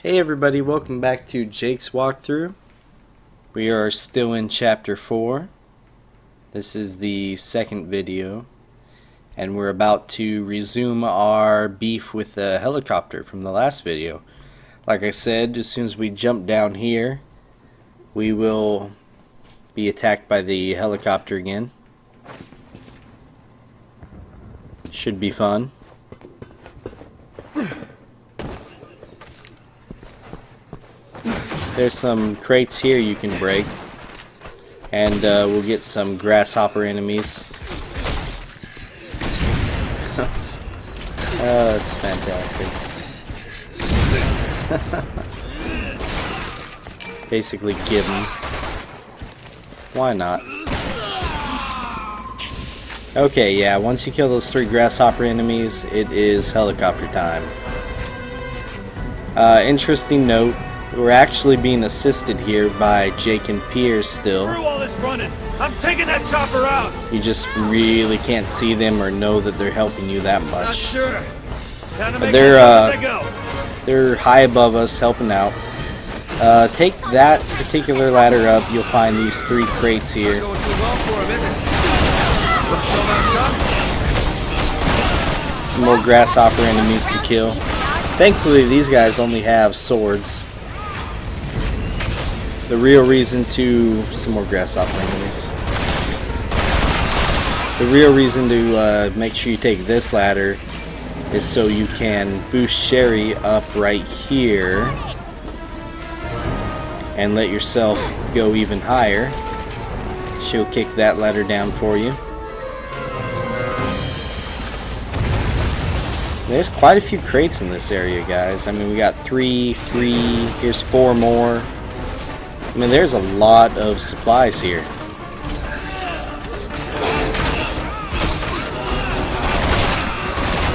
Hey everybody, welcome back to Jake's walkthrough. We are still in chapter 4. This is the second video. And we're about to resume our beef with the helicopter from the last video. Like I said, as soon as we jump down here, we will be attacked by the helicopter again. Should be fun. There's some crates here you can break. And uh, we'll get some grasshopper enemies. oh, that's fantastic. Basically give them. Why not? Okay, yeah, once you kill those three grasshopper enemies, it is helicopter time. Uh, interesting note, we're actually being assisted here by Jake and Piers still. Through all this running, I'm taking that chopper out. You just really can't see them or know that they're helping you that Not much. sure. But they're, uh, as I go. They're high above us, helping out. Uh, take that particular ladder up, you'll find these three crates here. Going too well for him, is it? Looks so messed up. Some more grasshopper enemies to kill. Thankfully, these guys only have swords. The real reason to... some more grasshopper enemies. The real reason to uh, make sure you take this ladder is so you can boost Sherry up right here and let yourself go even higher. She'll kick that ladder down for you. There's quite a few crates in this area, guys. I mean, we got three, three, here's four more. I mean, there's a lot of supplies here.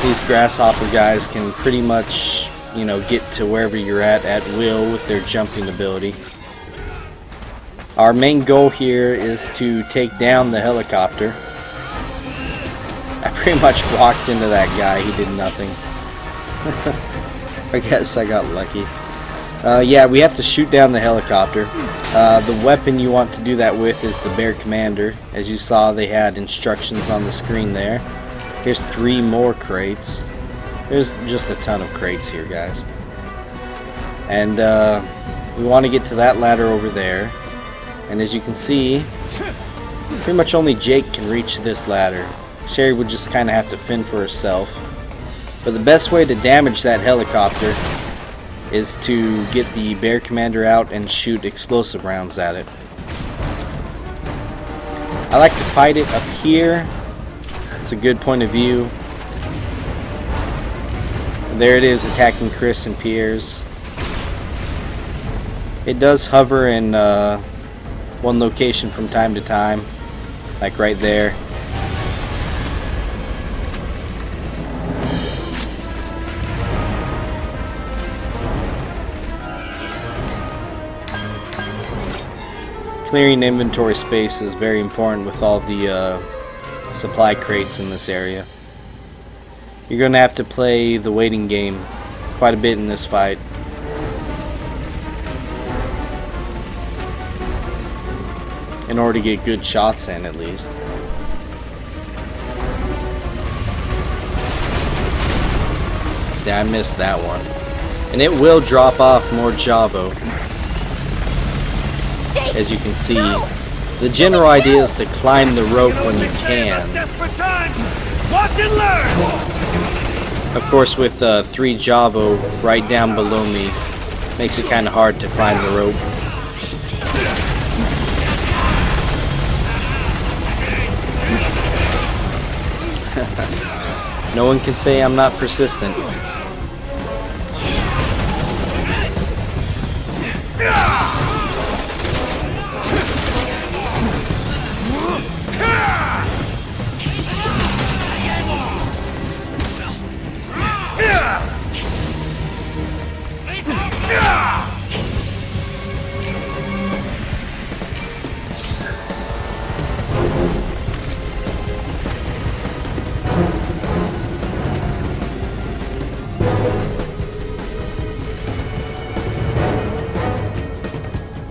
These grasshopper guys can pretty much, you know, get to wherever you're at at will with their jumping ability. Our main goal here is to take down the helicopter. I pretty much walked into that guy. He did nothing. I guess I got lucky. Uh, yeah, we have to shoot down the helicopter. Uh, the weapon you want to do that with is the Bear Commander. As you saw, they had instructions on the screen there. Here's three more crates. There's just a ton of crates here, guys. And uh, we want to get to that ladder over there. And as you can see, pretty much only Jake can reach this ladder. Sherry would just kind of have to fend for herself. But the best way to damage that helicopter is to get the Bear Commander out and shoot explosive rounds at it. I like to fight it up here. It's a good point of view. There it is attacking Chris and Piers. It does hover in uh, one location from time to time, like right there. Clearing inventory space is very important with all the uh, supply crates in this area. You're going to have to play the waiting game quite a bit in this fight. In order to get good shots in, at least. See, I missed that one. And it will drop off more J'avo. As you can see, the general idea is to climb the rope when you can. Of course, with uh, three J'avo right down below me, makes it kind of hard to climb the rope. no one can say I'm not persistent.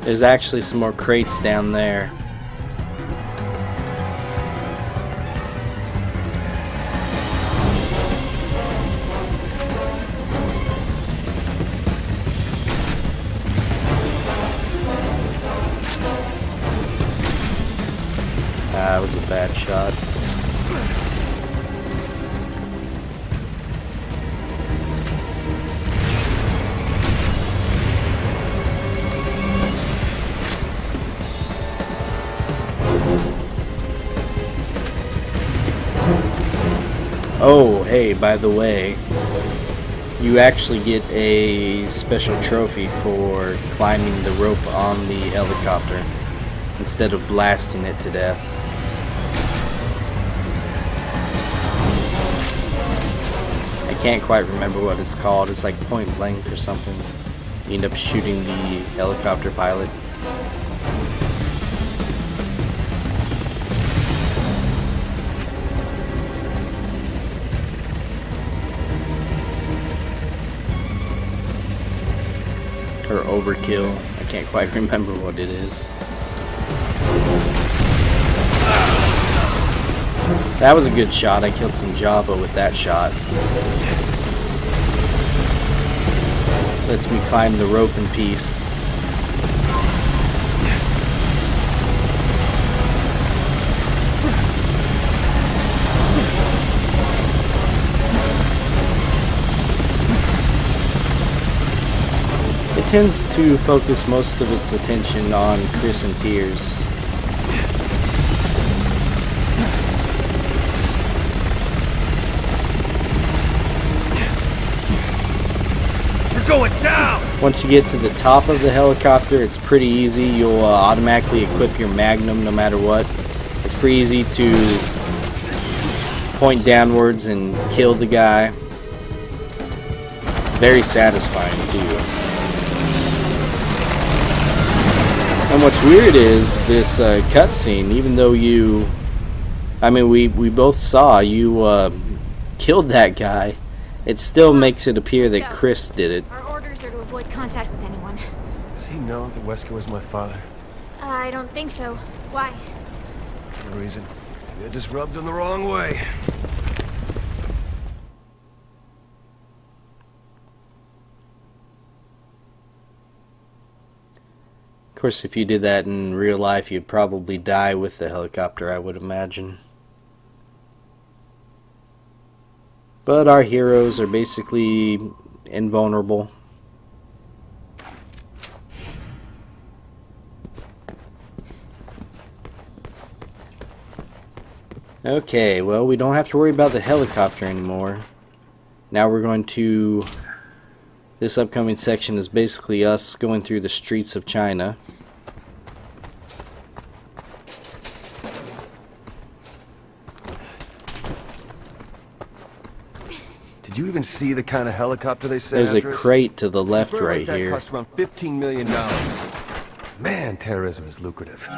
There's actually some more crates down there. That was a bad shot. Oh, hey, by the way, you actually get a special trophy for climbing the rope on the helicopter instead of blasting it to death. I can't quite remember what it's called. It's like point blank or something. You end up shooting the helicopter pilot. Overkill. I can't quite remember what it is. That was a good shot. I killed some J'avo with that shot. Lets me climb the rope in peace. Tends to focus most of its attention on Chris and Piers. You're going down! Once you get to the top of the helicopter, it's pretty easy. You'll uh, automatically equip your Magnum no matter what. It's pretty easy to point downwards and kill the guy. Very satisfying too. And what's weird is this uh, cutscene, even though you, I mean, we, we both saw you uh, killed that guy, it still makes it appear that Chris did it. Our orders are to avoid contact with anyone. Does he know that Wesker was my father? I don't think so. Why? No reason. They just rubbed him the wrong way. Course, if you did that in real life, you'd probably die with the helicopter, I would imagine. But our heroes are basically invulnerable. Okay, well, we don't have to worry about the helicopter anymore. Now we're going to... This upcoming section is basically us going through the streets of China. Did you even see the kind of helicopter they sent There's a us? crate to the left Bird like right that here. cost around $15 million. Man, terrorism is lucrative.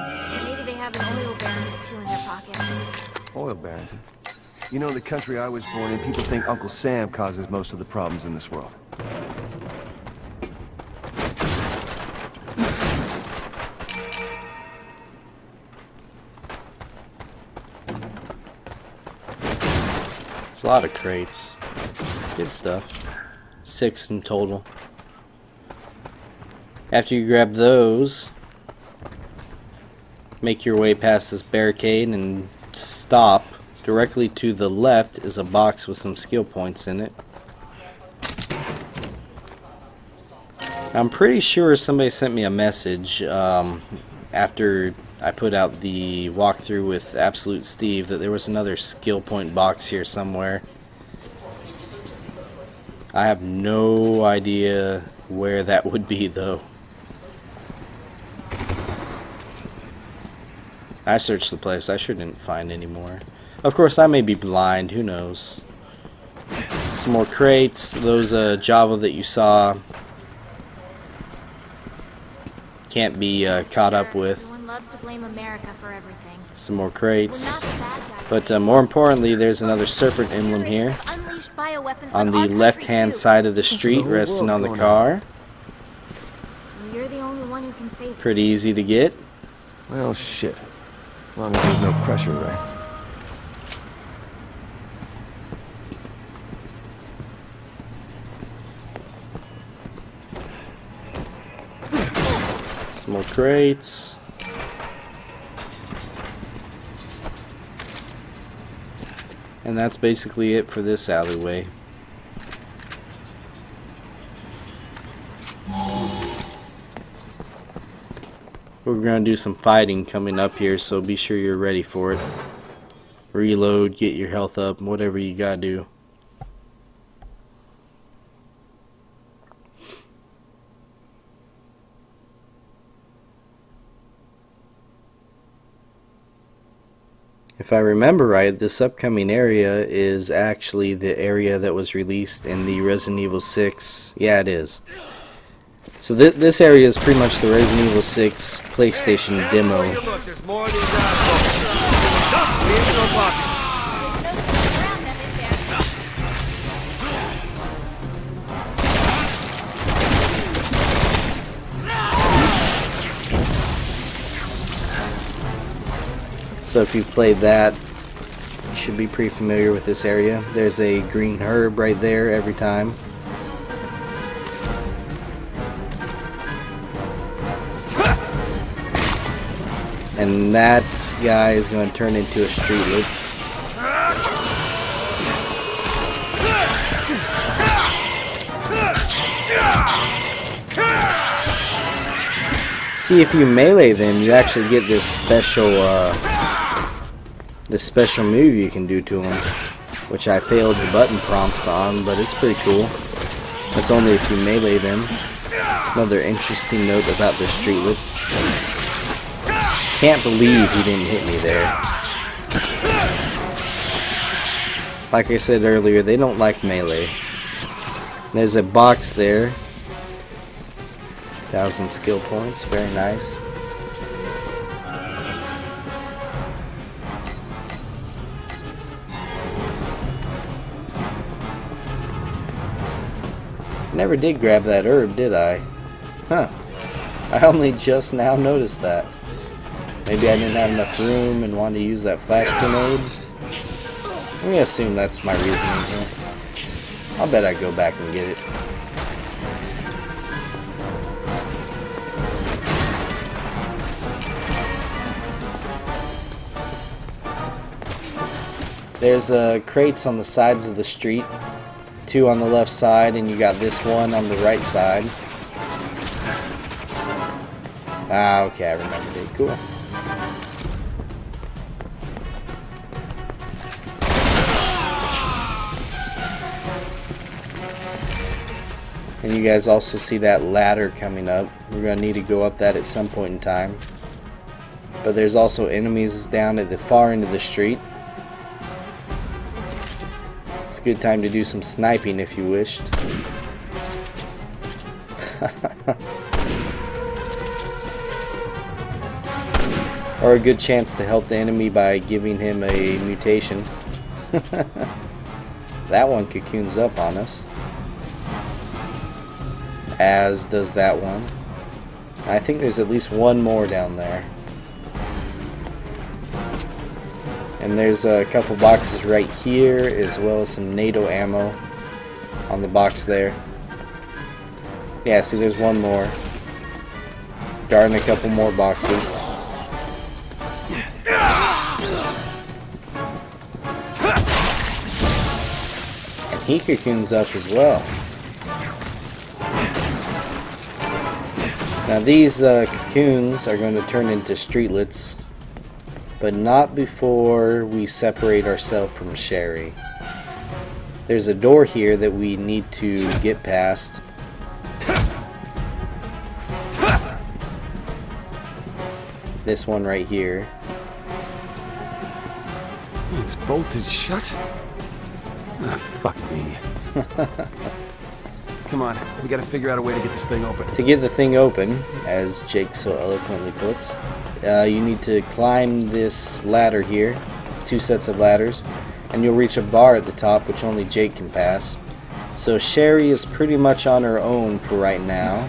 Maybe they have an oil baron or two in their pocket. Oil barons. You know, in the country I was born in, people think Uncle Sam causes most of the problems in this world. A lot of crates. Good stuff. Six in total. After you grab those, make your way past this barricade and stop. Directly to the left is a box with some skill points in it. I'm pretty sure somebody sent me a message um, after I put out the walkthrough with Absolute Steve that there was another skill point box here somewhere. I have no idea where that would be though. I searched the place. I shouldn't find any more. Of course, I may be blind. Who knows? Some more crates. Those uh, J'avo that you saw can't be uh, caught up with. Everyone loves to blame America for everything. Some more crates. not the bad guys. But uh, more importantly, there's another serpent emblem here have unleashed bioweapons on the left hand too. side of the the street resting on the car. You're the only one who can save. Pretty easy to get. Well, shit. As long as there's no pressure, right? Some more crates. And that's basically it for this alleyway. We're going to do some fighting coming up here, so be sure you're ready for it. Reload, get your health up, whatever you gotta do. If I remember right, this upcoming area is actually the area that was released in the Resident Evil 6. Yeah, it is. So th this area is pretty much the Resident Evil 6 PlayStation demo. So if you've played that, you should be pretty familiar with this area. There's a green herb right there every time. And that guy is going to turn into a street loop. See, if you melee them, you actually get this special, uh, this special move you can do to them, which I failed the button prompts on, but it's pretty cool. That's only if you melee them. Another interesting note about this street loop. Can't believe he didn't hit me there. Like I said earlier, they don't like melee. There's a box there Thousand skill points, very nice. Never did grab that herb, did I? Huh. I only just now noticed that. Maybe I didn't have enough room and wanted to use that flash grenade. I'm gonna assume that's my reasoning here. I'll bet I go back and get it. There's uh, crates on the sides of the street. Two on the left side, and you got this one on the right side. Ah, okay, I remember it. Cool. And you guys also see that ladder coming up. We're going to need to go up that at some point in time. But there's also enemies down at the far end of the street. Good time to do some sniping if you wished. or a good chance to help the enemy by giving him a mutation. that one cocoons up on us. As does that one. I think there's at least one more down there. And there's a couple boxes right here, as well as some NATO ammo on the box there. Yeah, see there's one more. Guarding a couple more boxes. And he cocoons up as well. Now these uh, cocoons are going to turn into Strelats but not before we separate ourselves from Sherry. There's a door here that we need to get past. This one right here. It's bolted shut? Ah, fuck me. Come on, we gotta figure out a way to get this thing open. To get the thing open, as Jake so eloquently puts, uh, you need to climb this ladder here, two sets of ladders, and you'll reach a bar at the top which only Jake can pass. So Sherry is pretty much on her own for right now.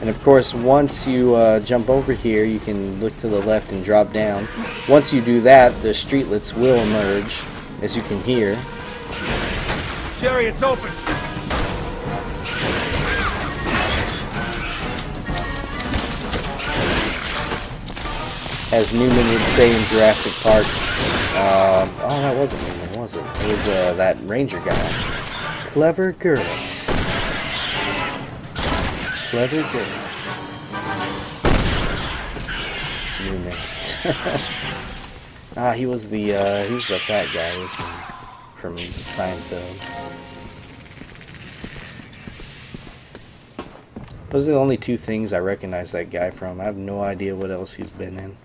And of course, once you uh, jump over here, you can look to the left and drop down. Once you do that, the Strelats will emerge, as you can hear. Sherry, it's open. As Newman would say in Jurassic Park. Uh, oh, that wasn't Newman, was it? It was uh, that ranger guy. Clever girls. Clever girl. Newman. ah, he was the uh, he's the fat guy, he? From Seinfeld. Those are the only two things I recognize that guy from. I have no idea what else he's been in.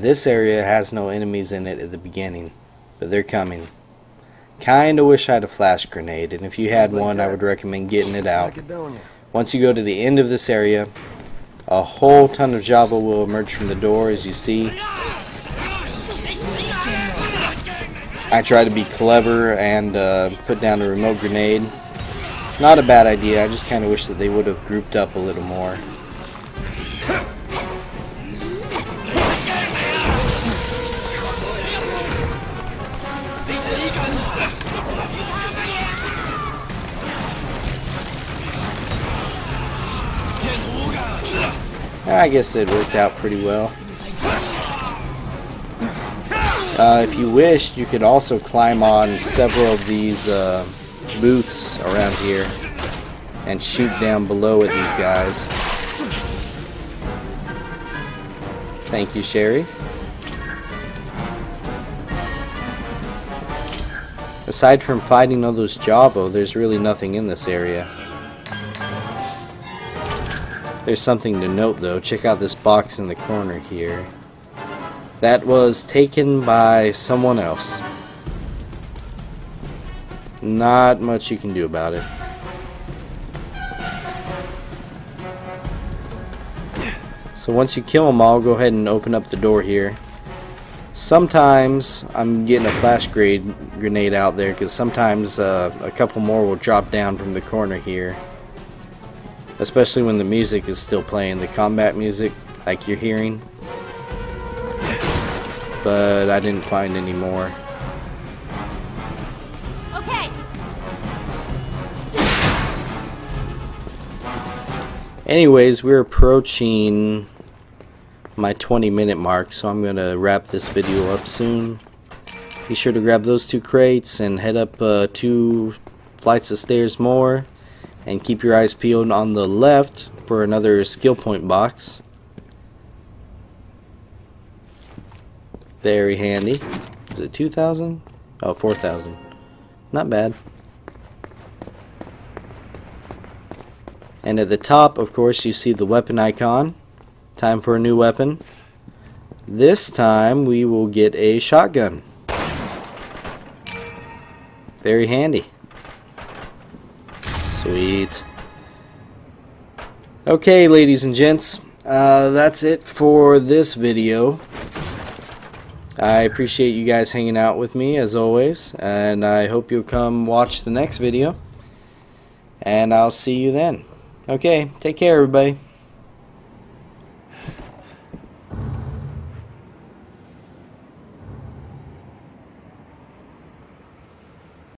This area has no enemies in it at the beginning, but they're coming. Kinda wish I had a flash grenade, and if you had Sounds like one, I would recommend getting it out. Once you go to the end of this area, a whole ton of J'avo will emerge from the door, as you see. I try to be clever and uh, put down a remote grenade. Not a bad idea, I just kind of wish that they would have grouped up a little more. I guess it worked out pretty well. Uh, if you wished, you could also climb on several of these uh, booths around here and shoot down below at these guys. Thank you, Sherry. Aside from fighting all those J'avo, there's really nothing in this area. There's something to note though. Check out this box in the corner here. That was taken by someone else. Not much you can do about it. So once you kill them all, go ahead and open up the door here. Sometimes I'm getting a flash grade grenade out there because sometimes uh, a couple more will drop down from the corner here especially when the music is still playing, the combat music, like you're hearing. But I didn't find any more. Okay. Anyways, we're approaching my 20 minute mark, so I'm going to wrap this video up soon. Be sure to grab those two crates and head up uh, two flights of stairs more. And keep your eyes peeled on the left for another skill point box. Very handy. Is it 2,000? Oh, 4,000. Not bad. And at the top, of course, you see the weapon icon. Time for a new weapon. This time, we will get a shotgun. Very handy. Sweet. Okay, ladies and gents, uh, that's it for this video. I appreciate you guys hanging out with me as always, and I hope you'll come watch the next video. And I'll see you then. Okay, take care, everybody.